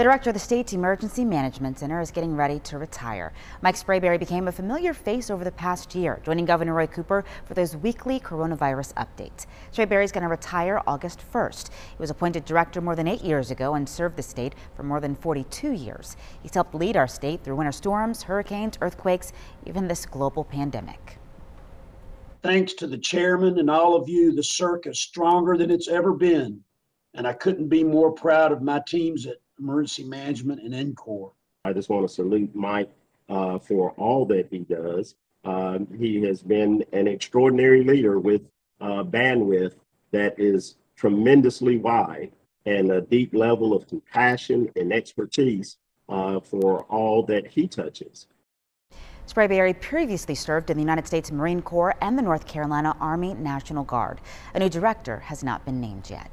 The director of the state's Emergency Management Center is getting ready to retire. Mike Sprayberry became a familiar face over the past year, joining Governor Roy Cooper for those weekly coronavirus updates. Sprayberry is going to retire August 1st. He was appointed director more than eight years ago and served the state for more than 42 years. He's helped lead our state through winter storms, hurricanes, earthquakes, even this global pandemic. Thanks to the chairman and all of you, the circus stronger than it's ever been. And I couldn't be more proud of my teams at Emergency Management and NCORR. I just want to salute Mike uh, for all that he does. Um, he has been an extraordinary leader with uh, bandwidth that is tremendously wide and a deep level of compassion and expertise uh, for all that he touches. Sprayberry previously served in the United States Marine Corps and the North Carolina Army National Guard. A new director has not been named yet.